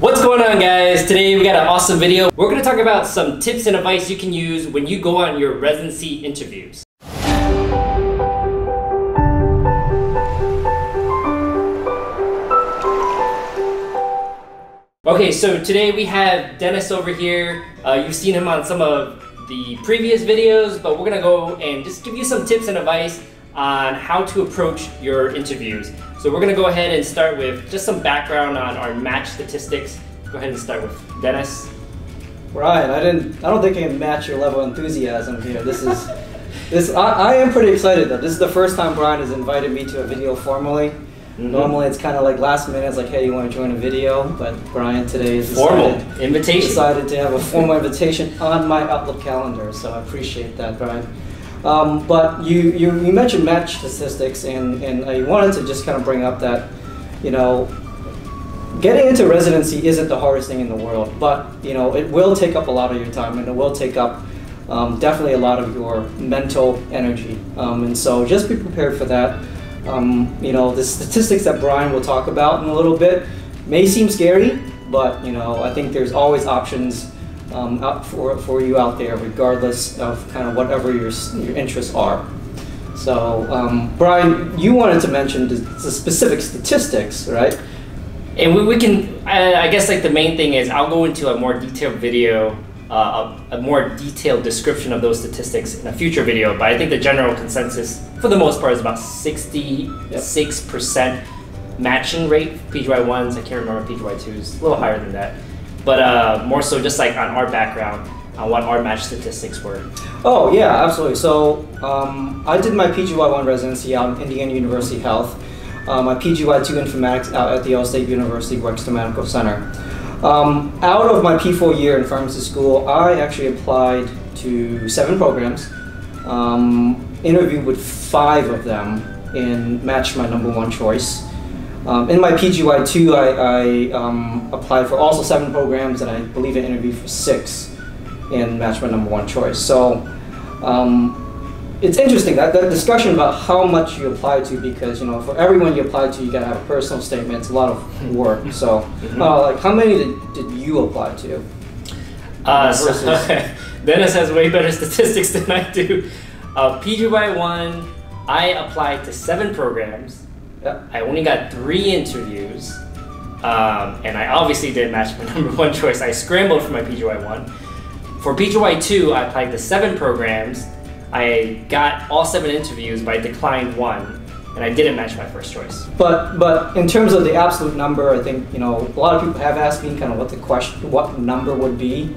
What's going on guys? Today we got an awesome video. We're going to talk about some tips and advice you can use when you go on your residency interviews. Okay, so today we have Dennis over here. Uh, you've seen him on some of the previous videos, but we're gonna go and just give you some tips and advice on how to approach your interviews. So we're gonna go ahead and start with just some background on our match statistics. Go ahead and start with Dennis. Ryan, I didn't. I don't think I can match your level of enthusiasm here. This is, this. I, I am pretty excited though. This is the first time Brian has invited me to a video formally. Mhm. Normally it's kind of like last minute. It's like, hey, you want to join a video? But Brian today is Formal decided, invitation. decided to have a formal invitation on my Outlook calendar. So I appreciate that, Brian. Um, but you, you you mentioned match statistics, and and I wanted to just kind of bring up that, you know, getting into residency isn't the hardest thing in the world, but you know it will take up a lot of your time and it will take up um, definitely a lot of your mental energy. Um, and so just be prepared for that. Um, you know the statistics that Brian will talk about in a little bit may seem scary, but you know I think there's always options um, out for for you out there, regardless of kind of whatever your your interests are. So um, Brian, you wanted to mention the, the specific statistics, right? And we, we can, I, I guess like the main thing is I'll go into a more detailed video, uh, a, a more detailed description of those statistics in a future video. But I think the general consensus, for the most part, is about 66% matching rate. PGY ones, I can't remember PGY twos, a little higher than that. But uh, more so just like on our background, on what our match statistics were. Oh yeah, absolutely. So um, I did my PGY1 residency in Indiana University Health. Uh, my PGY2 informatics out at the Ohio State University Wexner Medical Center. Um, out of my P4 year in pharmacy school, I actually applied to seven programs, um, interviewed with five of them, and matched my number one choice. Um, in my PGY2, I, I um, applied for also seven programs, and I believe I interviewed for six and match my number one choice. So um, it's interesting that, that discussion about how much you apply to because you know for everyone you apply to you gotta have a personal statement. It's a lot of work. So Mhm. uh, like how many did, did you apply to? Uh, so Versus- Dennis has way better statistics than I do. Uh, PGY one, I applied to seven programs. I only got three interviews, um, and I obviously didn't match my number one choice. I scrambled for my PGY one. For PGY two, I applied to seven programs. I got all seven interviews, but I declined one, and I didn't match my first choice. But but in terms of the absolute number, I think you know a lot of people have asked me kind of what the question, what number would be,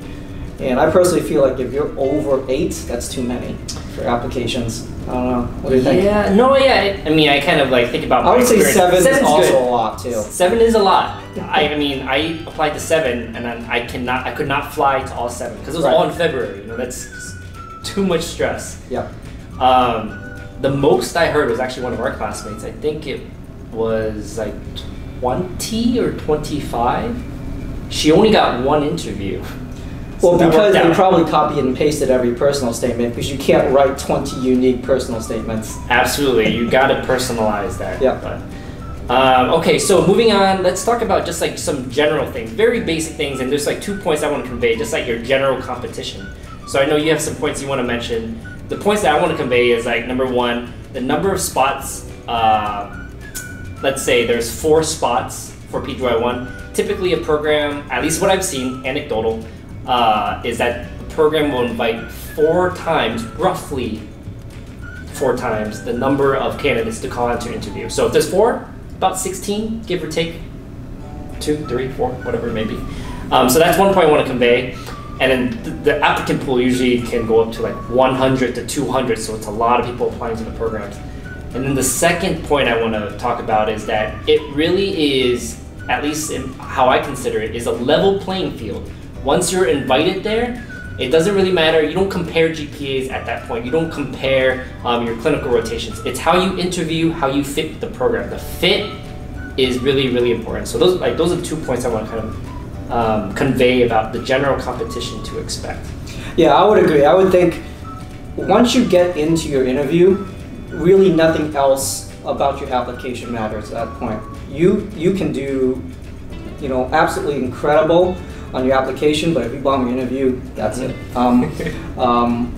and I personally feel like if you're over eight, that's too many for applications. I don't know. What do you think? Yeah, no, yeah. I, mean, I kind of like think about. I would say seven is also good. a lot too. Seven is a lot. I, I mean, I applied to seven, and then I cannot, I could not fly to all seven because it was Right. all in February. You know, that's too much stress. Yeah. Um, the most I heard was actually one of our classmates. I think it was like twenty or twenty-five. She only got one interview. So Well, that because they probably copied and pasted every personal statement because you can't write 20 unique personal statements. Absolutely, you gotta personalize that. Yeah. But, um, okay, so moving on, let's talk about just like some general things, very basic things, and there's like two points I want to convey, just like your general competition. So I know you have some points you want to mention. The points that I want to convey is like number one, the number of spots. Uh, let's say there's four spots for PGY1. Typically, a program, at least what I've seen, anecdotal, uh, is that the program will invite four times, roughly four times, the number of candidates to call out to interview. So if there's four, about 16, give or take, two, three, four, whatever it may be. Um, so that's one point I want to convey. And then the, the applicant pool usually can go up to like 100 to 200, so it's a lot of people applying to the programs. And then the second point I want to talk about is that it really is, at least in how I consider it, is a level playing field. Once you're invited there, it doesn't really matter. You don't compare GPAs at that point. You don't compare um, your clinical rotations. It's how you interview, how you fit the program. The fit is really, really important. So those, like, those are the two points I want to kind of um, convey about the general competition to expect. Yeah, I would agree. I would think once you get into your interview, really nothing else about your application matters at that point. You you can do you know, absolutely incredible on your application, but if you bomb your interview, that's it. Um, um,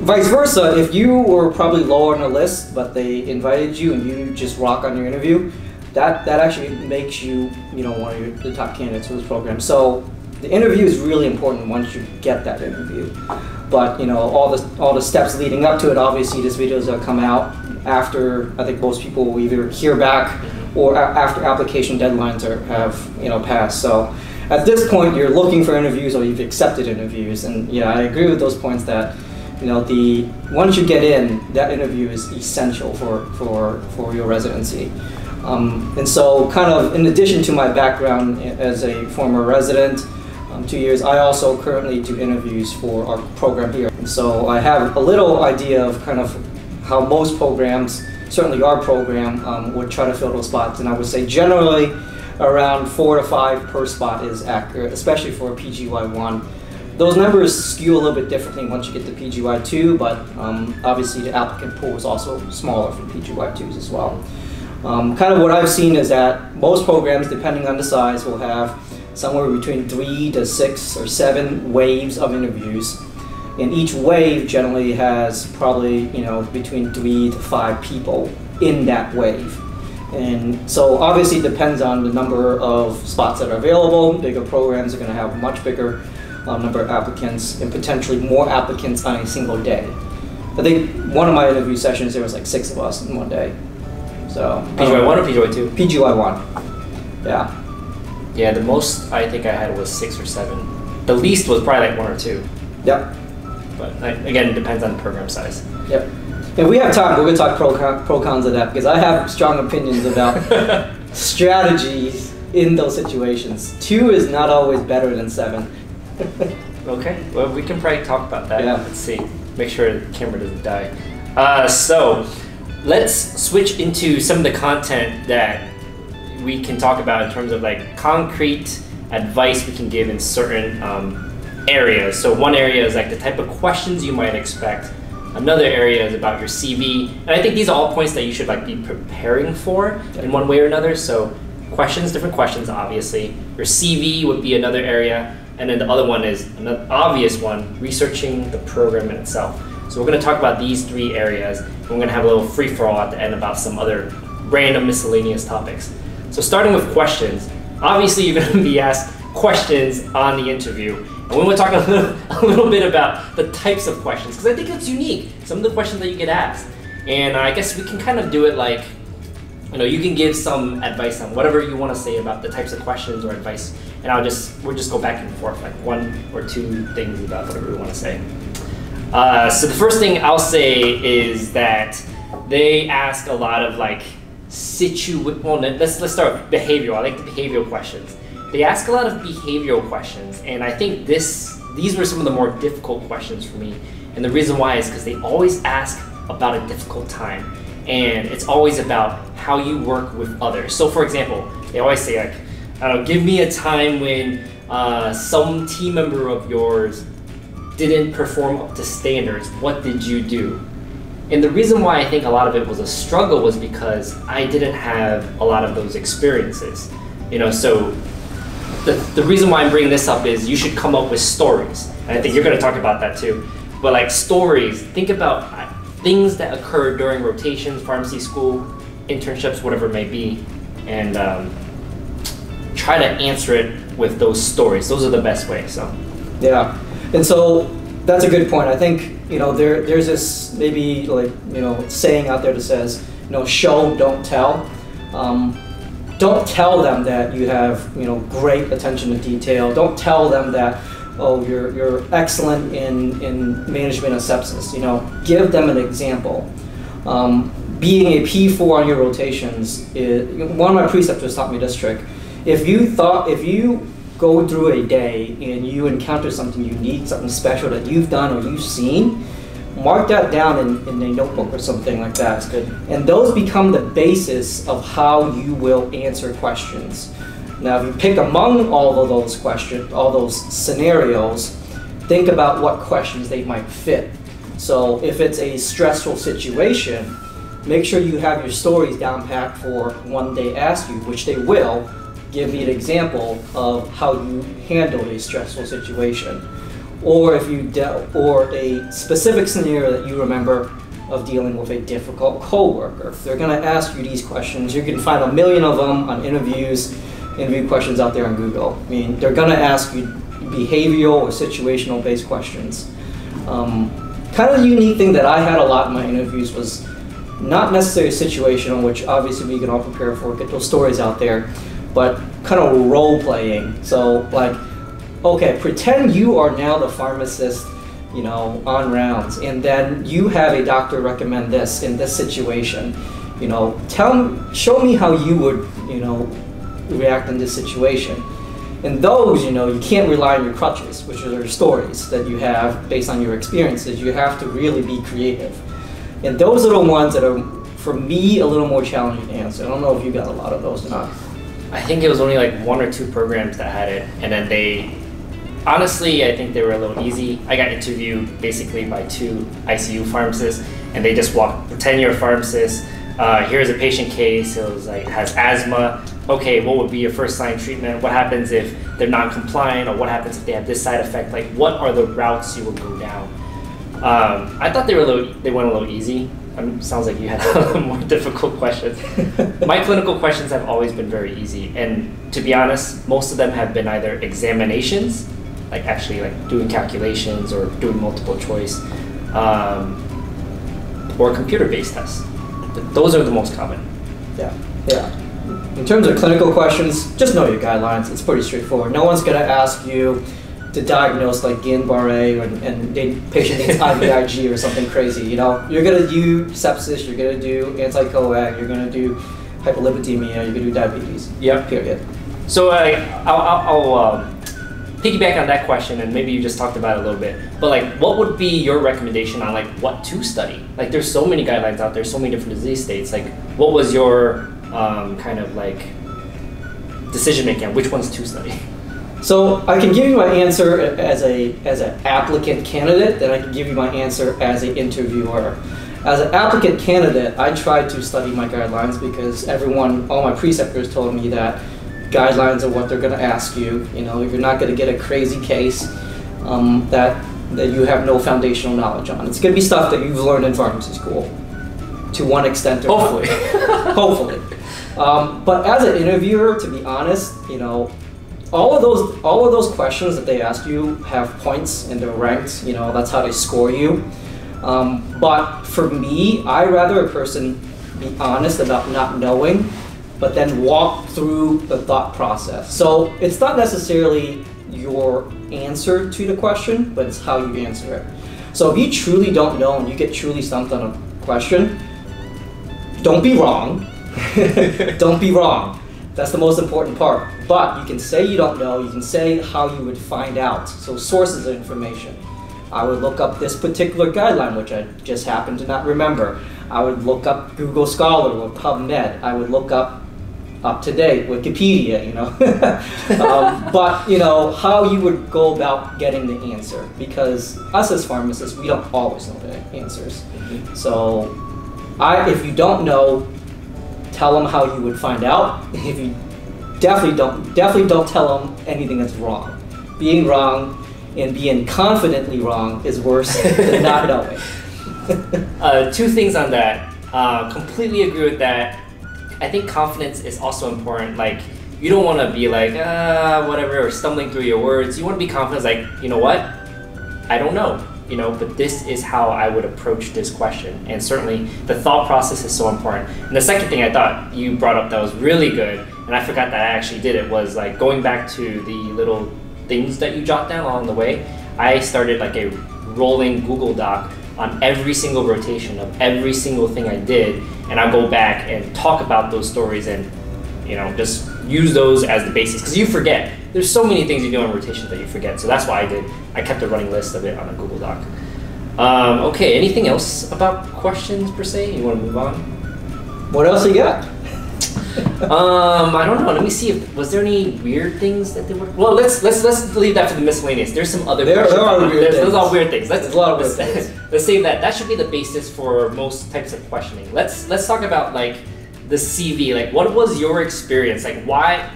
vice versa, if you were probably lower on the list, but they invited you and you just rock on your interview, that that actually makes you, you know, one of your, the top candidates for this program. So the interview is really important once you get that interview. But you know, all the all the steps leading up to it. Obviously, these videos will come out after I think most people will either hear back or a- after application deadlines are have you know passed. So at this point, you're looking for interviews or you've accepted interviews. And yeah, I agree with those points that you know the once you get in, that interview is essential for for for your residency. Um, and so, kind of in addition to my background as a former resident, um, two years, I also currently do interviews for our program here. And so I have a little idea of kind of how most programs, certainly our program, um, would try to fill those spots. And I would say generally around four to five per spot is accurate, especially for PGY1. Those numbers skew a little bit differently once you get to PGY2, but um, obviously the applicant pool is also smaller for PGY2s as well. Um, kind of what I've seen is that most programs, depending on the size, will have somewhere between three to six or seven waves of interviews. And each wave generally has probably, you know, between three to five people in that wave. And so obviously it depends on the number of spots that are available. Bigger programs are going to have much bigger um, number of applicants and potentially more applicants on a single day. I think one of my interview sessions there was like six of us in one day. So PGY one or PGY two? PGY one. Yeah. Yeah, the most I think I had was six or seven. The least was probably like one or two. Yep. But again, it depends on the program size. Yep. If we have time, we're gonna talk pro, con- pro cons of that because I have strong opinions about strategies in those situations. Two is not always better than seven. Okay, well, we can probably talk about that. Yeah. Let's see. Make sure the camera doesn't die. Uh, so, let's switch into some of the content that we can talk about in terms of like concrete advice we can give in certain um, areas. So, one area is like the type of questions you might expect. Another area is about your CV, and I think these are all points that you should like be preparing for in one way or another. So, questions, different questions, obviously. Your CV would be another area, and then the other one is another obvious one, researching the program in itself. So we're going to talk about these three areas, and we're going to have a little free for all at the end about some other random miscellaneous topics. So starting with questions, obviously you're going to be asked questions on the interview, and we want to talk a little, a little bit about the types of questions because I think it's unique. Some of the questions that you get asked, and I guess we can kind of do it like you know, you can give some advice on whatever you want to say about the types of questions or advice, and I'll just we'll just go back and forth like one or two things about whatever we want to say. Uh, so the first thing I'll say is that they ask a lot of like situ. Well, let's let's start with behavioral. I like the behavioral questions. They ask a lot of behavioral questions, and I think this these were some of the more difficult questions for me. And the reason why is because they always ask about a difficult time and it's always about how you work with others. So, for example, they always say like, I don't know, give me a time when uh, some team member of yours didn't perform up to standards. What did you do? And the reason why I think a lot of it was a struggle was because I didn't have a lot of those experiences. You know, so the, the reason why I'm bringing this up is you should come up with stories. And I think you're going to talk about that too. But like stories, think about things that occur during rotations, pharmacy school, internships, whatever it may be, and um, try to answer it with those stories. Those are the best way. So. Yeah, and so that's a good point. I think you know there there's this maybe like you know saying out there that says you know show don't tell. Um, don't tell them that you have you know great attention to detail. Don't tell them that oh, you're, you're excellent in, in management of sepsis. You know, give them an example. Um, being a P4 on your rotations, is, one of my preceptors taught me this trick. If you thought, if you go through a day and you encounter something unique, something special that you've done or you've seen, mark that down in, in a notebook or something like that. And those become the basis of how you will answer questions. Now, if you pick among all of those questions, all those scenarios, think about what questions they might fit. So, if it's a stressful situation, make sure you have your stories down packed for when they ask you, which they will. give me an example of how you handled a stressful situation, or if you dealt, or a specific scenario that you remember of dealing with a difficult coworker. They're going to ask you these questions. You can find a million of them on interviews, interview questions out there on Google. I mean, they're going to ask you behavioral or situational based questions. Um, kind of the unique thing that I had a lot in my interviews was not necessarily situational, which obviously we can all prepare for, get those stories out there, but kind of role playing. So, like, okay, pretend you are now the pharmacist you know, on rounds, and then you have a doctor recommend this in this situation. You know, tell show me how you would, you know, react in this situation. And those, you know, you can't rely on your crutches, which are your stories that you have based on your experiences. You have to really be creative. And those are the ones that are, for me, a little more challenging to answer. I don't know if you got a lot of those or not. I think it was only like one or two programs that had it, and then they honestly, I think they were a little easy. I got interviewed basically by two ICU pharmacists, and they just walked, pretend you're a pharmacist. Uh, here's a patient case. It was like has asthma. Okay, what would be your first line treatment? What happens if they're non-compliant, or what happens if they have this side effect? Like, what are the routes you would go down? Um, I thought they were a little, they went a little easy. Um, sounds like you had more difficult questions. My clinical questions have always been very easy, and to be honest, most of them have been either examinations like actually like doing calculations or doing multiple choice, um, or computer-based tests. Those are the most common. Yeah, yeah. In terms of clinical questions, just know your guidelines. It's pretty straightforward. No one's gonna ask you to diagnose like Guillain-Barré and, and the patient needs IVIG or something crazy. You know, you're gonna do sepsis, you're gonna do anti-coag, you're gonna do hyperlipidemia, you're gonna do diabetes. Yep. Period. So I, I'll, I'll, I'll um, piggyback on that question, and maybe you just talked about it a little bit, but like, what would be your recommendation on like what to study? Like, there's so many guidelines out there, so many different disease states. Like, what was your um, kind of like decision making on which ones to study? So I can give you my answer as a as an applicant candidate, then I can give you my answer as an interviewer. As an applicant candidate, I tried to study my guidelines because everyone, all my preceptors told me that guidelines of what they're going to ask you. You know, you're not going to get a crazy case um, that that you have no foundational knowledge on. It's going to be stuff that you've learned in pharmacy school, to one extent or hopefully. hopefully. Um, but as an interviewer, to be honest, you know, all of those all of those questions that they ask you have points and they're ranked. You know, that's how they score you. Um, but for me, I rather a person be honest about not knowing but then walk through the thought process. So it's not necessarily your answer to the question, but it's how you answer it. So if you truly don't know and you get truly stumped on a question, don't be wrong. don't be wrong. That's the most important part. But you can say you don't know, you can say how you would find out. So sources of information. I would look up this particular guideline, which I just happen to not remember. I would look up Google Scholar or PubMed. I would look up UpToDate, Wikipedia, you know. um, but you know how you would go about getting the answer because us as pharmacists, we don't always know the answers. So, I if you don't know, tell them how you would find out. If you definitely don't, definitely don't tell them anything that's wrong. Being wrong and being confidently wrong is worse than not knowing. uh, two things on that. Uh, completely agree with that I think confidence is also important. Like you don't want to be like ah whatever or stumbling through your words. You want to be confident. Like you know what, I don't know. You know, but this is how I would approach this question. And certainly the thought process is so important. And the second thing I thought you brought up that was really good, and I forgot that I actually did it, was like going back to the little things that you jot down along the way. I started like a rolling Google Doc on every single rotation of every single thing I did, and I'll go back and talk about those stories and you know just use those as the basis because you forget. There's so many things you do on rotations that you forget, so that's why I did. I kept a running list of it on a Google Doc. Um, okay, anything else about questions per se? You want to move on? What else you got? um, I don't know. Let me see if was there any weird things that they were. Well, let's let's let's leave that for the miscellaneous. There's some other. There, there are weird things. Those are weird things. Let's There's a lot of things. let's say that. That should be the basis for most types of questioning. Let's let's talk about like the CV. Like, what was your experience? Like, why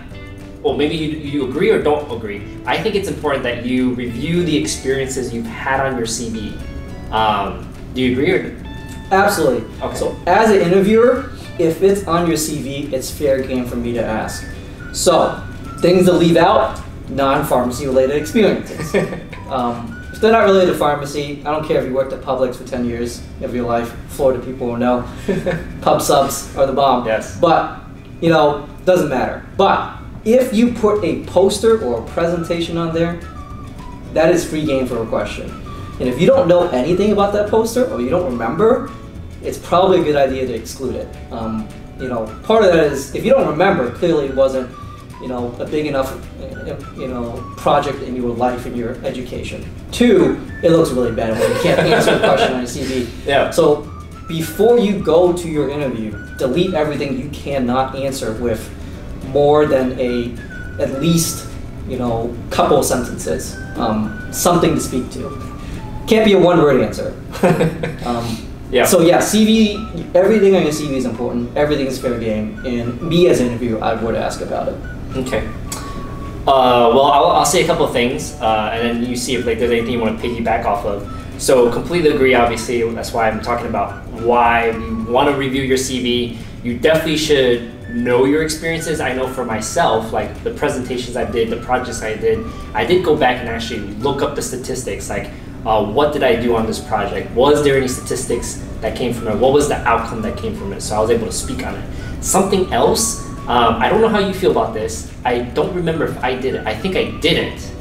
well, maybe you, you agree or don't agree. I think it's important that you review the experiences you've had on your CV. Um, do you agree or? Absolutely. Okay. So as an interviewer, if it's on your CV, it's fair game for me to ask. So things to leave out: non-pharmacy related experiences. um, they're not related to pharmacy, I don't care if you worked at Publix for 10 years of your life. Florida people will know. Pub subs are the bomb. Yes. But, you know, doesn't matter. But if you put a poster or a presentation on there, that is free game for a question. And if you don't know anything about that poster or you don't remember, it's probably a good idea to exclude it. Um, you know, part of that is if you don't remember, clearly it wasn't, you know, a big enough, uh, you know, project in your life and your education. Two, it looks really bad when you can't answer a question on your CV. Yeah. So before you go to your interview, delete everything you cannot answer with more than a at least you know couple sentences, um, something to speak to. Can't be a one-word answer. Um, Yeah. So yeah, CV, everything on your CV is important. Everything is fair game, and me as an interviewer, I would ask about it. Okay. Uh, well, I'll, I'll say a couple of things, uh, and then you see if like there's anything you want to piggyback off of. So completely agree. Obviously, that's why I'm talking about why we want to review your CV. You definitely should know your experiences. I know for myself, like the presentations I did, the projects I did, I did go back and actually look up the statistics. Like, uh, what did I do on this project? Was there any statistics that came from it? What was the outcome that came from it? So I was able to speak on it. Something else um, I don't know how you feel about this. I don't remember if I did it. I think I didn't.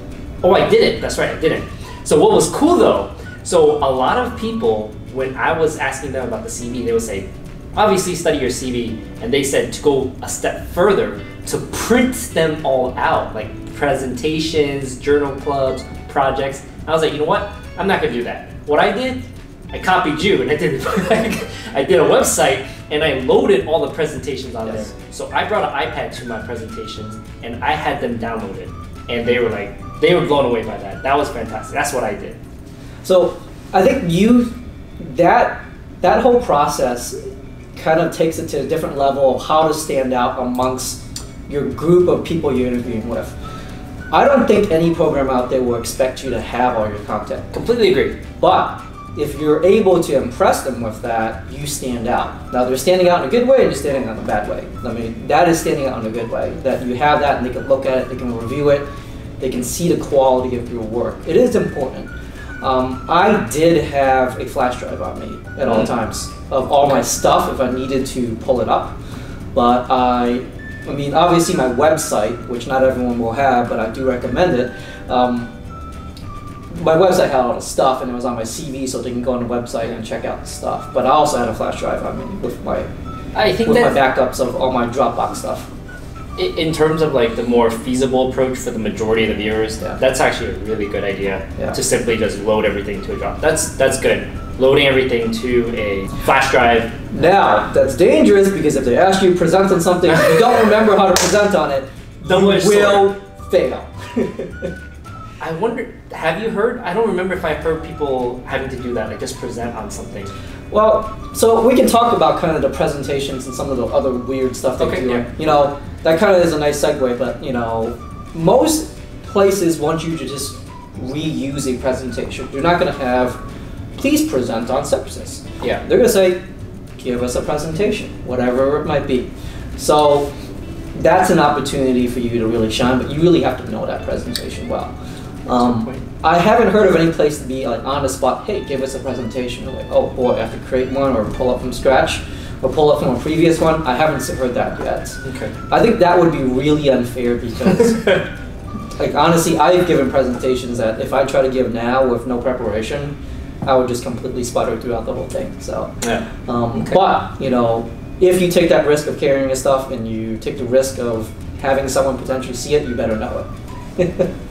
Oh, I did it. That's right, I didn't. So what was cool though? So a lot of people, when I was asking them about the CV, they would say, obviously study your CV, and they said to go a step further to print them all out, like presentations, journal clubs, projects. I was like, you know what? I'm not gonna do that. What I did, I copied you, and I did like, I did a website and I loaded all the presentations on Yes. there. So I brought an iPad to my presentations and I had them downloaded. And they were like, they were blown away by that. That was fantastic. That's what I did. So I think you that that whole process kind of takes it to a different level of how to stand out amongst your group of people you're interviewing with. I don't think any program out there will expect you to have all your content. Completely agree. But if you're able to impress them with that, you stand out. Now they're standing out in a good way and you're standing out in a bad way. I mean, that is standing out in a good way. That you have that and they can look at it, they can review it, they can see the quality of your work. It is important. Um, I did have a flash drive on me at all Mhm. times of all my stuff if I needed to pull it up. But I, I mean, obviously my website, which not everyone will have, but I do recommend it. Um, my website had all the stuff and it was on my CV, so they can go on the website and check out the stuff. But I also had a flash drive I mean, with my I think with my backups of all my Dropbox stuff. in terms of like the more feasible approach for the majority of the viewers, Yeah. that's actually a really good idea Yeah. to simply just load everything to a drop. That's that's good. Loading everything to a flash drive. Now that's dangerous because if they ask you to present on something you don't remember how to present on it, you Double-edged will fail. I wonder, have you heard? I don't remember if I heard people having to do that, like just present on something. Well, so we can talk about kind of the presentations and some of the other weird stuff they Okay, do. yeah. You know, that kind of is a nice segue, but you know, most places want you to just reuse a presentation. You're not going to have, please present on sepsis. Yeah. They're going to say, give us a presentation, whatever it might be. So that's an opportunity for you to really shine, but you really have to know that presentation well. Um. I haven't heard of any place to be like on the spot. Hey, give us a presentation. Like, oh boy, I have to create one or pull up from scratch or pull up from a previous one. I haven't heard that yet. Okay. I think that would be really unfair because, like, honestly, I've given presentations that if I try to give now with no preparation, I would just completely sputter throughout the whole thing. So, yeah. um, Okay. but you know, if you take that risk of carrying your stuff and you take the risk of having someone potentially see it, you better know it.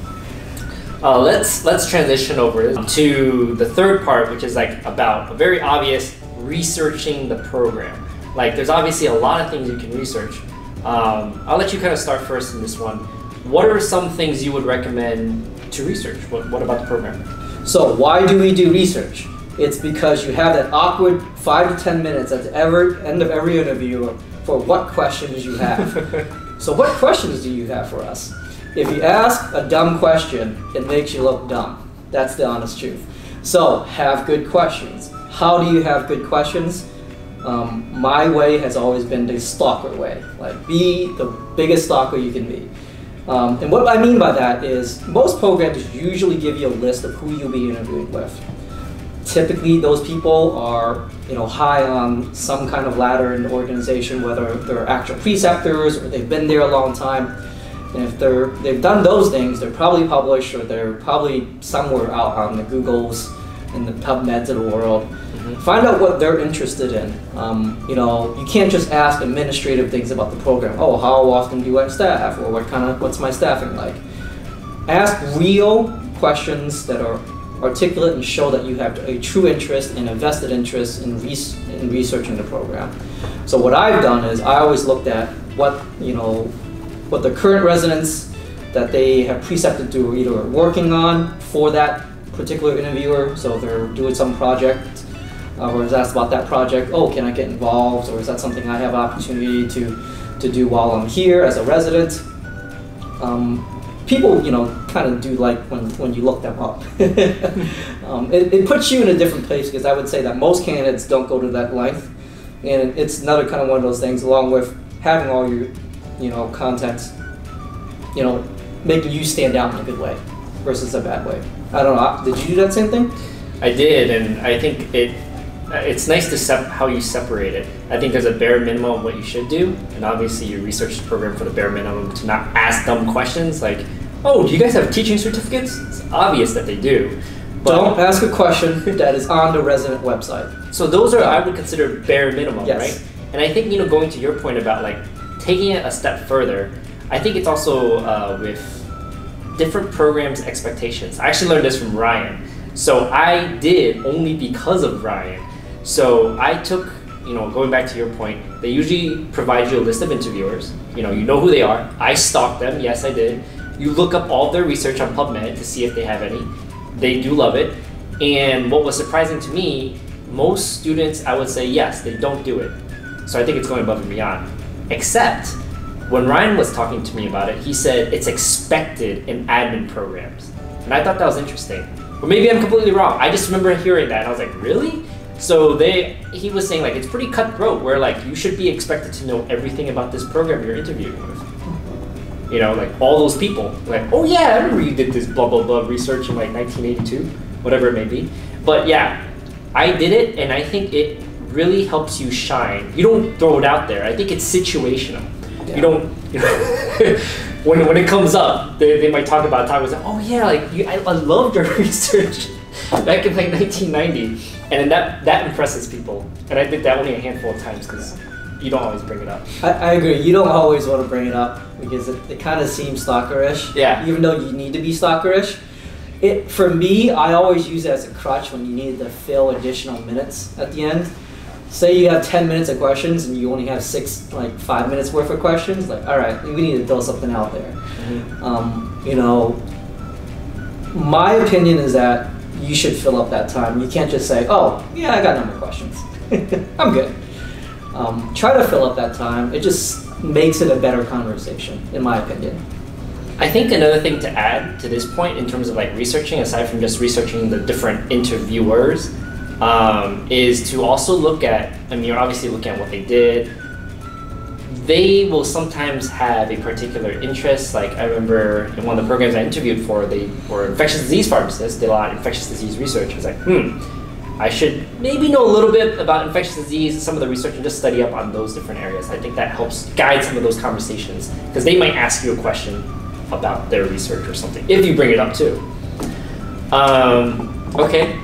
Uh, let's let's transition over to the third part, which is like about a very obvious researching the program. Like, there's obviously a lot of things you can research. Um, I'll let you kind of start first in this one. What are some things you would recommend to research? What, what about the program? So why do we do research? It's because you have that awkward five to ten minutes at the ever, end of every interview for what questions you have. So, what questions do you have for us? If you ask a dumb question, it makes you look dumb. That's the honest truth. So, have good questions. How do you have good questions? Um, my way has always been the stalker way. Like, be the biggest stalker you can be. Um, and what I mean by that is most programs usually give you a list of who you'll be interviewing with. Typically, those people are you know high on some kind of ladder in the organization, whether they're actual preceptors or they've been there a long time. And if they're they've done those things, they're probably published or they're probably somewhere out on the Googles and the PubMeds of the world. Find out what they're interested in. Um, you know, you can't just ask administrative things about the program. Oh, how often do you have staff, or what kind of what's my staffing like? Ask real questions that are articulate and show that you have a true interest and a vested interest in, res- in researching the program. So what I've done is I always looked at what you know, what the current residents that they have precepted to either working on for that particular interviewer. So they're doing some project uh, or is asked about that project, oh, can I get involved, or is that something I have opportunity to, to do while I'm here as a resident? Um, people, you know, kind of do like when, when you look them up. um, it, it puts you in a different place because I would say that most candidates don't go to that length, and it's another kind of one of those things, along with having all your, you know, content, you know, making you stand out in a good way versus a bad way. I don't know. Did you do that same thing? I did, and I think it it's nice to sep- how you separate it. I think there's a bare minimum of what you should do, and obviously you research the program for the bare minimum to not ask dumb questions like, "Oh, do you guys have teaching certificates?" It's obvious that they do. But Don't ask a question that is on the resident website. So those are I would consider bare minimum, yes. right? And I think you know going to your point about like taking it a step further, I think it's also uh, with different programs' expectations. I actually learned this from Ryan. So I did only because of Ryan so I took, you know, going back to your point, they usually provide you a list of interviewers. You know, you know who they are. I stalked them. Yes, I did. You look up all their research on PubMed to see if they have any. They do love it. And what was surprising to me, most students, I would say, yes, they don't do it. So I think it's going above and beyond. Except when Ryan was talking to me about it, he said it's expected in admin programs. And I thought that was interesting. Or maybe I'm completely wrong. I just remember hearing that and I was like, really? So they, he was saying like it's pretty cutthroat where like you should be expected to know everything about this program you're interviewing with. You know, like all those people, like oh yeah, I remember you did this blah blah blah research in like 1982, whatever it may be. But yeah, I did it, and I think it really helps you shine. You don't throw it out there. I think it's situational. Yeah. You don't. You know, when, when it comes up, they, they might talk about talk about oh yeah, like you, I, I loved your research back in like 1990, and then that that impresses people. And I did that only a handful of times because you don't always bring it up. I, I, agree. You don't always want to bring it up because it, it kind of seems stalkerish. Yeah. Even though you need to be stalkerish. It for me, I always use it as a crutch when you need to fill additional minutes at the end. Say you have ten minutes of questions and you only have six, like five minutes worth of questions. Like, all right, we need to throw something out there. Mm-hmm. Um, you know, my opinion is that you should fill up that time. You can't just say, oh, yeah, I got no more questions. I'm good. Um, try to fill up that time. It just makes it a better conversation, in my opinion. I think another thing to add to this point in terms of like researching, aside from just researching the different interviewers, um, is to also look at, I mean, you're obviously looking at what they did, they will sometimes have a particular interest. Like I remember in one of the programs I interviewed for, they were infectious disease pharmacists, did a lot of infectious disease research. I was like, hmm, I should maybe know a little bit about infectious disease, some of the research, and just study up on those different areas. I think that helps guide some of those conversations because they might ask you a question about their research or something if you bring it up too. Um, okay,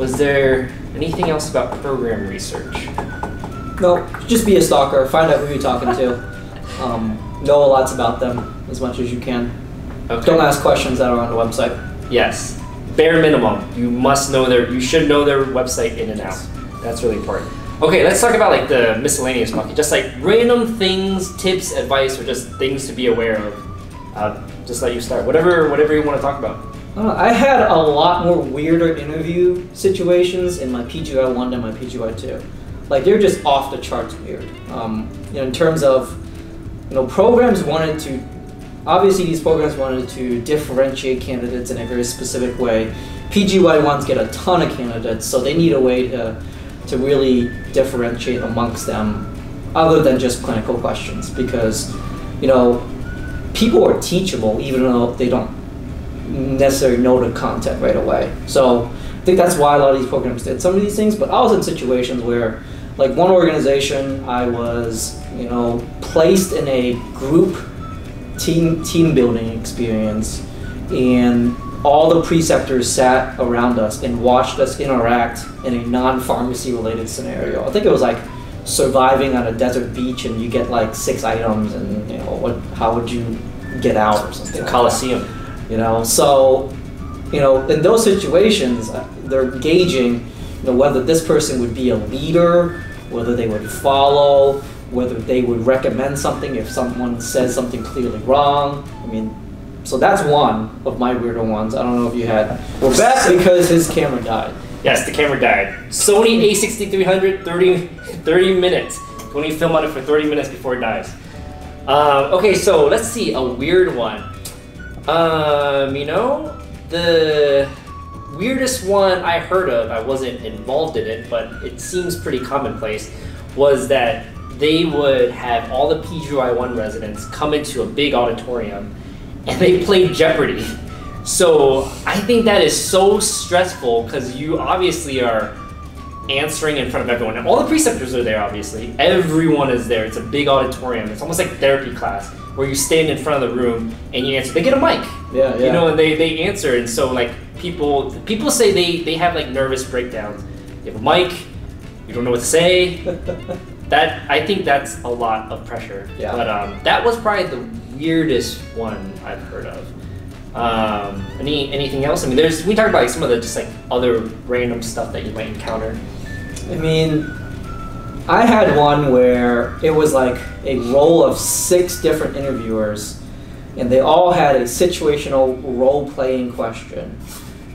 was there anything else about program research? No, just be a stalker. Find out who you're talking to. Um, know lots about them as much as you can. Okay. Don't ask questions that are on the website. Yes, bare minimum. You must know their. You should know their website in and out. That's really important. Okay, let's talk about like the miscellaneous bucket. Just like random things, tips, advice, or just things to be aware of. Uh, just let you start. Whatever, whatever you want to talk about. I had a lot more weirder interview situations in my PGY one than my PGY two like they're just off the charts weird. Um, you know, in terms of you know, programs wanted to, obviously these programs wanted to differentiate candidates in a very specific way. PGY ones get a ton of candidates, so they need a way to, to really differentiate amongst them other than just clinical questions because, you know, people are teachable even though they don't necessarily know the content right away. So I think that's why a lot of these programs did some of these things, but I was in situations where like one organization I was, you know, placed in a group team team building experience and all the preceptors sat around us and watched us interact in a non-pharmacy related scenario. I think it was like surviving on a desert beach and you get like six items and you know what how would you get out or something The Coliseum. that, you know so you know in those situations uh, they're gauging you know whether this person would be a leader whether they would follow whether they would recommend something if someone says something clearly wrong i mean so that's one of my weirder ones i don't know if you had Well, that's because his camera died Yes, the camera died. Sony A6300, 30, 30 minutes. When you film on it for 30 minutes before it dies. Um, okay, so let's see, a weird one. Um, you know, the weirdest one I heard of, I wasn't involved in it, but it seems pretty commonplace, was that they would have all the PGY1 residents come into a big auditorium and they played Jeopardy. So I think that is so stressful because you obviously are answering in front of everyone. And all the preceptors are there, obviously. Everyone is there. It's a big auditorium. It's almost like therapy class where you stand in front of the room and you answer. They get a mic, yeah yeah you know, and they, they answer. And so like people people say they, they have like nervous breakdowns. You have a mic, you don't know what to say. That I think that's a lot of pressure. Yeah. But um, that was probably the weirdest one I've heard of. Um, any anything else? I mean, there's we talked about like, some of the just like other random stuff that you might encounter. I mean, I had one where it was like a roll of six different interviewers, and they all had a situational role playing question.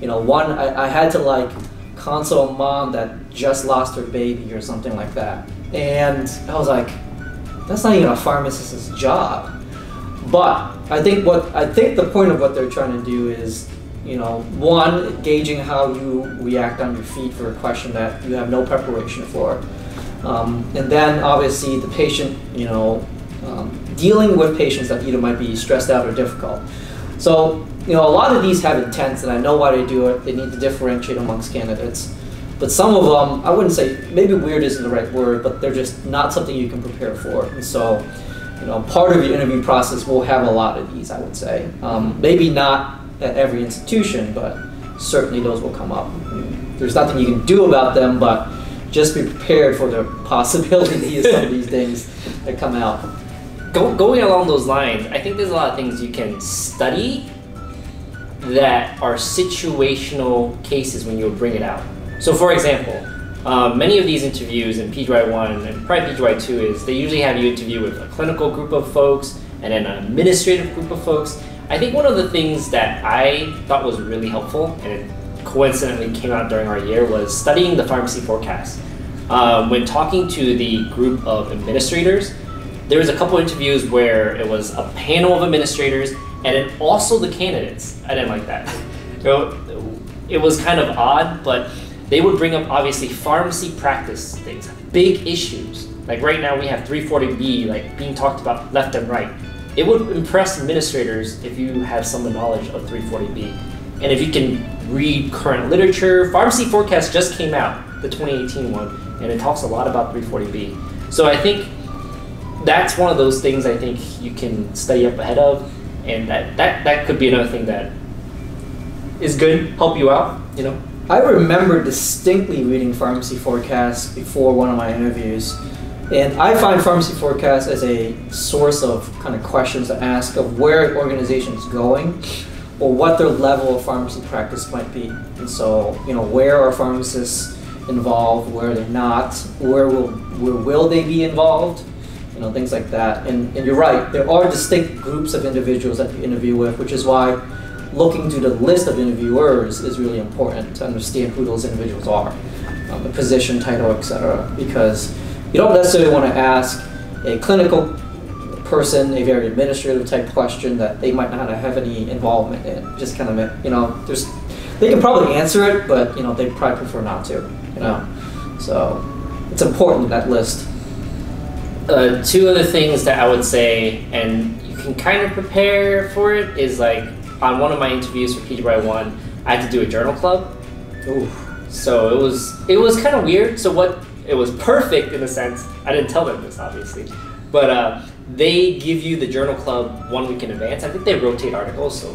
You know, one, I, I had to like console a mom that just lost her baby or something like that. And I was like, that's not even a pharmacist's job. But I think what I think the point of what they're trying to do is, you know, one gauging how you react on your feet for a question that you have no preparation for, um, and then obviously the patient, you know, um, dealing with patients that either might be stressed out or difficult. So you know, a lot of these have intents, and I know why they do it. They need to differentiate amongst candidates. But some of them, I wouldn't say maybe weird isn't the right word, but they're just not something you can prepare for. And so, you know, part of your interview process will have a lot of these. I would say, um, maybe not at every institution, but certainly those will come up. There's nothing you can do about them, but just be prepared for the possibility of some of these things that come out. Go, going along those lines, I think there's a lot of things you can study that are situational cases when you bring it out. So, for example, um, many of these interviews in PGY1 and probably PGY2 is they usually have you interview with a clinical group of folks and then an administrative group of folks. I think one of the things that I thought was really helpful, and coincidentally came out during our year, was studying the pharmacy forecast. Um, when talking to the group of administrators, there was a couple interviews where it was a panel of administrators and then also the candidates. I didn't like that. Know, it was kind of odd, but they would bring up obviously pharmacy practice things, big issues. Like right now we have 340B like being talked about left and right. It would impress administrators if you have some knowledge of 340B. And if you can read current literature, Pharmacy Forecast just came out, the 2018 one, and it talks a lot about 340B. So I think that's one of those things I think you can study up ahead of, and that, that, that could be another thing that is good, help you out, you know? I remember distinctly reading Pharmacy Forecast before one of my interviews. And I find Pharmacy Forecast as a source of kind of questions to ask of where an organization is going or what their level of pharmacy practice might be. And so, you know, where are pharmacists involved, where they're not, where will, where will they be involved, you know, things like that. And, and you're right, there are distinct groups of individuals that you interview with, which is why looking through the list of interviewers is really important to understand who those individuals are, um, the position, title, etc. Because you don't necessarily want to ask a clinical person a very administrative type question that they might not have any involvement in. Just kind of, you know, there's they can probably answer it, but you know they probably prefer not to. You know, so it's important that list. Uh, two other things that I would say, and you can kind of prepare for it, is like on one of my interviews for PGY One, I had to do a journal club. Ooh. So it was it was kind of weird. So what it was perfect in a sense. I didn't tell them this obviously, but uh, they give you the journal club one week in advance. I think they rotate articles, so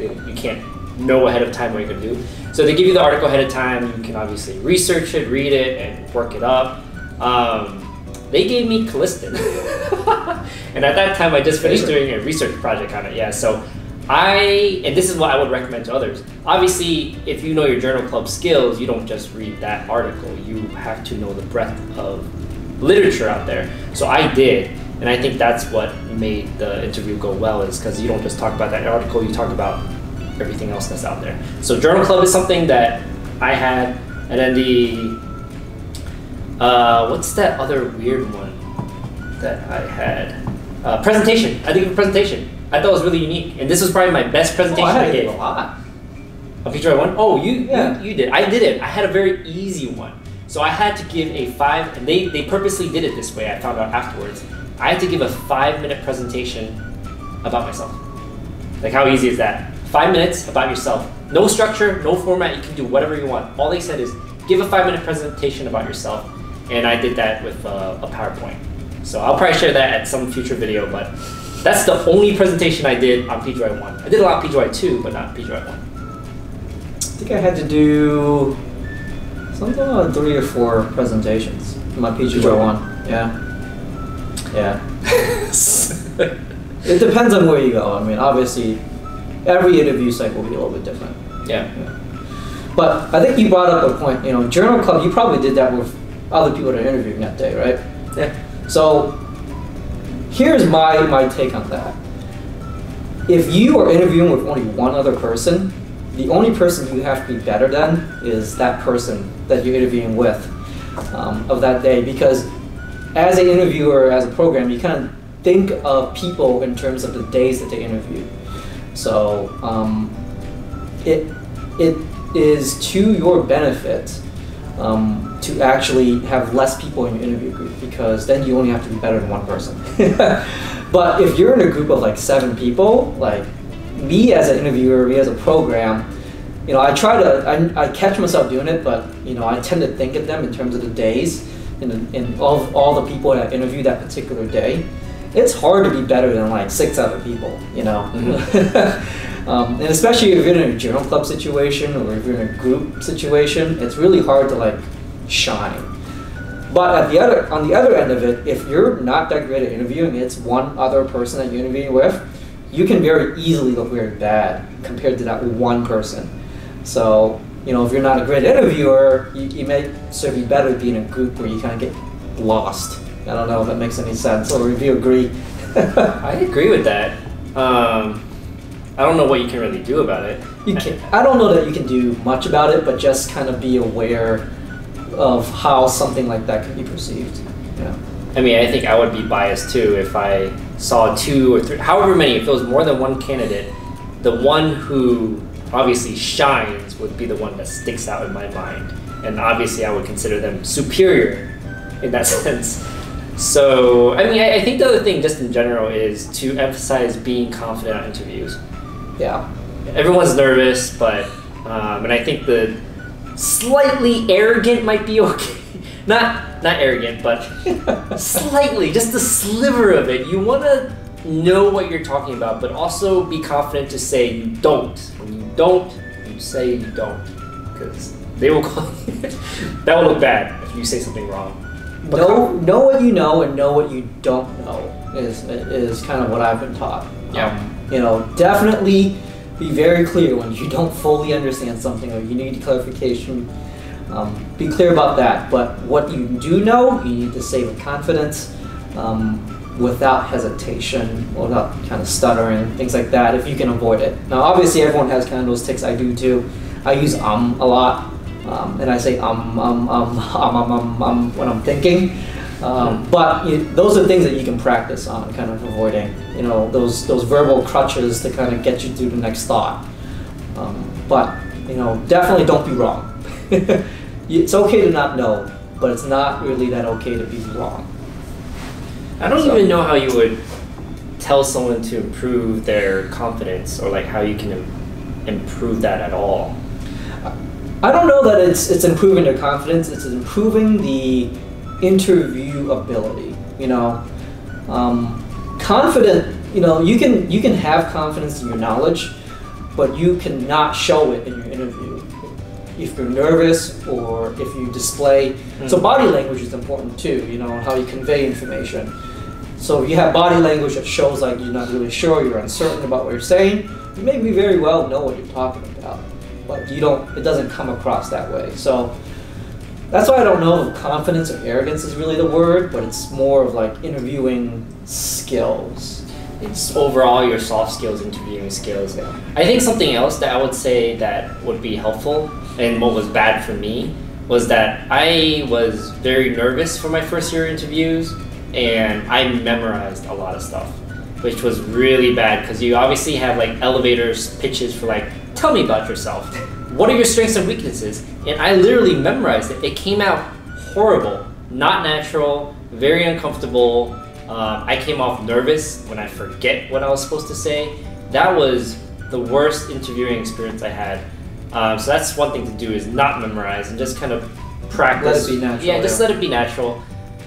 you can't know ahead of time what you're gonna do. So they give you the article ahead of time. You can obviously research it, read it, and work it up. Um, they gave me Calliston, and at that time I just finished doing a research project on it. Yeah, so I and this is what I would recommend to others. Obviously, if you know your journal club skills, you don't just read that article. You have to know the breadth of literature out there. So I did, and I think that's what made the interview go well is because you don't just talk about that article, you talk about everything else that's out there. So journal club is something that I had, and then the uh, what's that other weird one that I had? Uh, presentation. I think of presentation. I thought it was really unique, and this was probably my best presentation Oh, I I, gave. a lot. A PGY one? Oh, you, Yeah. you you did. I did it. I had a very easy one. So I had to give a five, and they, they purposely did it this way. I found out afterwards. I had to give a five minute presentation about myself. Like how easy is that? Five minutes about yourself. No structure, no format. You can do whatever you want. All they said is give a five minute presentation about yourself, and I did that with uh, a PowerPoint. So I'll probably share that at some future video, but that's the only presentation I did on PGY one. I did a lot of PGY two, but not PGY one. I think I had to do something like three or four presentations my PGY one. Yeah. Yeah. It depends on where you go. I mean, obviously, every interview site will be a little bit different. yeah. But I think you brought up a point. You know, journal club. You probably did that with other people that are interviewing that day, right? Yeah. So here's my my take on that. If you are interviewing with only one other person, the only person you have to be better than is that person that you're interviewing with um, of that day. Because as an interviewer, as a program, you kind of think of people in terms of the days that they interview. So um, it it is to your benefit um, to actually have less people in your interview group because then you only have to be better than one person. but if you're in a group of like seven people, like me as an interviewer, me as a program, you know, I try to, I, I catch myself doing it, but you know, I tend to think of them in terms of the days and, and all, all the people that I interview that particular day. It's hard to be better than like six other people, you know. um, and especially if you're in a journal club situation or if you're in a group situation, it's really hard to like shine. But at the other on the other end of it, if you're not that great at interviewing, it's one other person that you're interviewing with, you can very easily look very bad compared to that one person. So, you know, if you're not a great interviewer, you, you may serve you better being in a group where you kind of get lost. I don't know if that makes any sense, or if you agree. I agree with that. Um, I don't know what you can really do about it. You can. I don't know that you can do much about it, but just kind of be aware of how something like that could be perceived. Yeah. I mean, I think I would be biased too if I saw two or three, however many, if it was more than one candidate, the one who obviously shines would be the one that sticks out in my mind. And obviously, I would consider them superior in that sense. So, I mean, I, I think the other thing, just in general, is to emphasize being confident on interviews. Yeah. Everyone's nervous, but, um, and I think the slightly arrogant might be okay. Not not arrogant, but slightly, just a sliver of it. You want to know what you're talking about, but also be confident to say you don't. When you don't, you say you don't, because they will call. you. that will look bad if you say something wrong. But know know what you know and know what you don't know is is kind of what I've been taught. Yeah. Um, you know, definitely be very clear when you don't fully understand something or you need clarification. Um, be clear about that. But what you do know, you need to say with confidence, um, without hesitation, without kind of stuttering, things like that. If you can avoid it. Now, obviously, everyone has kind of those ticks. I do too. I use um a lot. Um, and I say um um um um um um, um when I'm thinking. Um, but you, those are things that you can practice on, kind of avoiding, you know, those those verbal crutches to kind of get you through the next thought. Um, but you know, definitely don't be wrong. it's okay to not know, but it's not really that okay to be wrong. I don't So- even know how you would tell someone to improve their confidence or like how you can im- improve that at all. I don't know that it's it's improving their confidence. It's improving the interview ability. You know, um, confident. You know, you can you can have confidence in your knowledge, but you cannot show it in your interview. If you're nervous or if you display, so Mhm. body language is important too. You know how you convey information. So if you have body language that shows like you're not really sure, you're uncertain about what you're saying, you may be very well know what you're talking about, but you don't. It doesn't come across that way. So that's why I don't know if confidence or arrogance is really the word, but it's more of like interviewing skills. It's overall your soft skills, interviewing skills. I think something else that I would say that would be helpful and what was bad for me was that I was very nervous for my first year interviews and I memorized a lot of stuff, which was really bad because you obviously have like elevators pitches for like, tell me about yourself. What are your strengths and weaknesses? And I literally memorized it. It came out horrible, not natural, very uncomfortable. Um, I came off nervous when I forget what I was supposed to say. That was the worst interviewing experience I had. Um, so that's one thing to do is not memorize and just kind of practice. Let it be natural, Yeah, just yeah. let it be natural.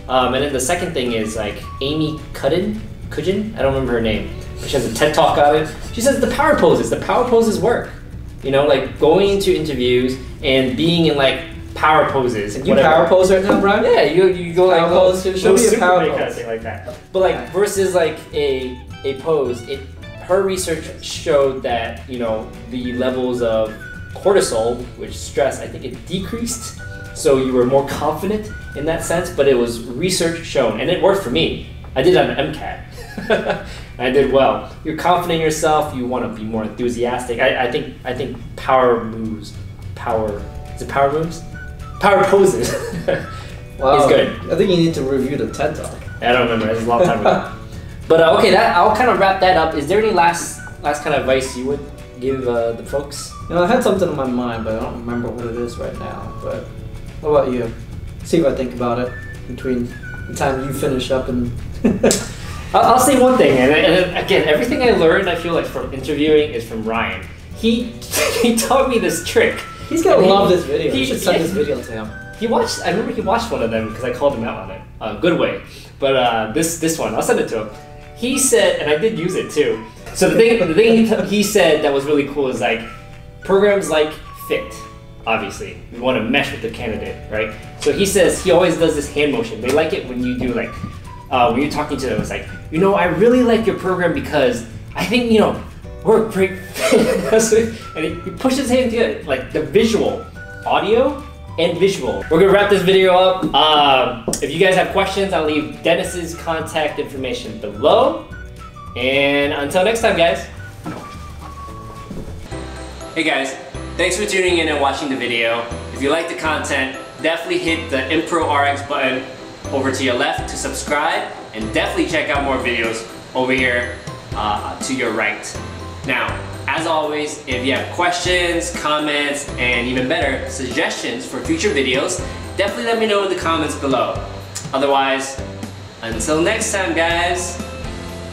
Um, and then the second thing is like Amy Cudden, Kudgen, I don't remember her name. But she has a TED talk on it. She says the power poses, the power poses work. You know, like going into interviews and being in like power poses. And you whatever. power pose right now, Brian? Yeah, you, you go like Power oh, pose, show me a power kind of pose. thing like that. But like versus like a a pose, it her research showed that you know the levels of cortisol, which stress, I think it decreased. So you were more confident in that sense, but it was research shown, and it worked for me. I did it on MCAT. I did well. You're confident in yourself. You want to be more enthusiastic. I, I think I think power moves, power is it power moves, power poses. Wow. It's good. I think you need to review the TED Talk. I don't remember. It was a long time ago. But uh, okay, that I'll kind of wrap that up. Is there any last last kind of advice you would give uh, the folks? You know, I had something in my mind, but I don't remember what it is right now. But what about you? See if I think about it between the time you finish up and. I'll, I'll say one thing, and, and again, everything I learned, I feel like from interviewing is from Ryan. He he taught me this trick. He's gonna And he- love this video. he- you should send yeah. this video to him. He watched. I remember he watched one of them because I called him out on it. Uh, good way. But uh, this this one, I'll send it to him. He said, and I did use it too. So the thing the thing he, he said that was really cool is like programs like Fit. Obviously, we want to mesh with the candidate, right? So he says he always does this hand motion. They like it when you do like uh, when you're talking to them. It's like you know I really like your program because I think you know we're a great fit. And he, he pushes his hand together like the visual, audio and visual. We're gonna wrap this video up. Um, if you guys have questions, I'll leave Dennison's contact information below. And until next time, guys. Hey guys, thanks for tuning in and watching the video. If you like the content, definitely hit the Impro RX button over to your left to subscribe, and definitely check out more videos over here uh, to your right. Now, as always, if you have questions, comments, and even better, suggestions for future videos, definitely let me know in the comments below. Otherwise, until next time, guys.